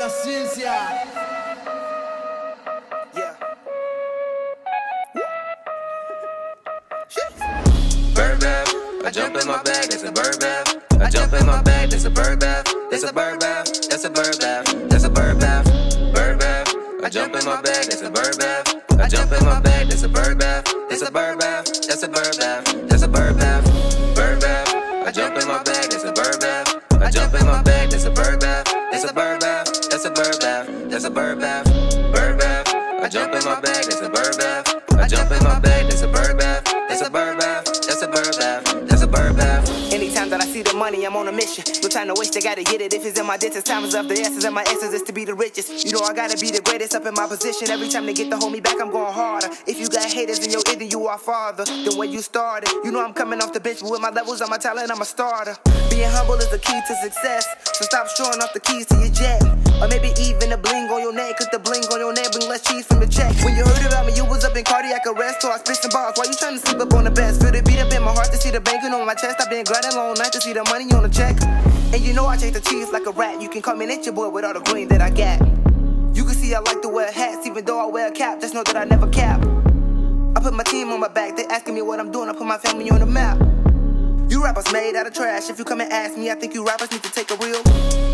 la ciencia. Bird bath. I jump in my bag, that's a bird bath. I jump in my bag, that's a bird bath. That's a bird bath. That's a bird bath. That's a bird bath. Bird bath. I jump in my bag, that's a bird bath. I jump in my bag, that's a bird bath. That's a bird bath. That's a bird bath. That's a bird bath. Bird bath. I jump in my bag, that's a bird bath. A bird bath. Bird bath. I jump in my bag, it's a bird bath. I jump in my bag, it's a bird bath. it's a bird bath. That's a bird bath. Money, I'm on a mission. No time to waste, I gotta get it. If it's in my distance, time is of the essence, and my essence is to be the richest. You know I gotta be the greatest up in my position. Every time they get hold me back, I'm going harder. If you got haters in your ear, you are farther than where you started. You know I'm coming off the bench, but with my levels, I'm a talent, I'm a starter. Being humble is the key to success. So stop showing off the keys to your jet. Or maybe even the bling on your neck, cause the bling on your neck bring less cheese from the check. When you heard about me, you was up in cardiac arrest, so I spit some bars. Why you trying to sleep up on the best? See the banking on my chest. I've been grinding all night to see the money on the check. And you know I chase the cheese like a rat. You can come in at your boy with all the green that I got. You can see I like to wear hats, even though I wear a cap. Just know that I never cap. I put my team on my back, they asking me what I'm doing. I put my family on the map. You rappers made out of trash. If you come and ask me, I think you rappers need to take a real.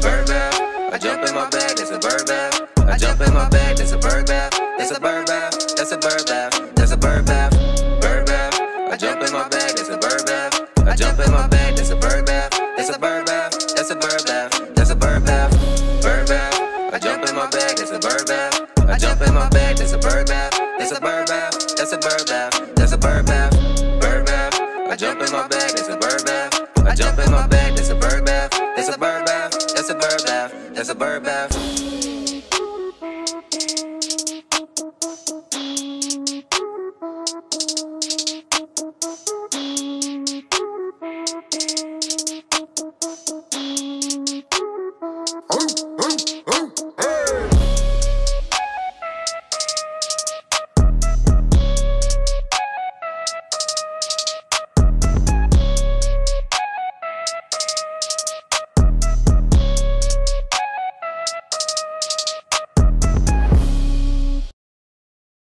Bird bath. I jump in my bag, that's a bird bath. I jump in my bag, that's a bird bath. That's a bird bath. That's a bird bath. That's a bird bath. Jump in my bag, that's a bird bath. That's a bird bath. That's a bird bath. That's a bird bath. Bird bath. I jump in my bag, that's a bird bath. I jump in my bag, that's a bird bath. That's a bird bath. That's a bird bath. That's a bird bath. Bird bath. I jump in my bag, that's a bird bath. I jump in my bag, that's a bird bath. That's a bird bath. That's a bird bath. That's a bird bath.